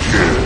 kill.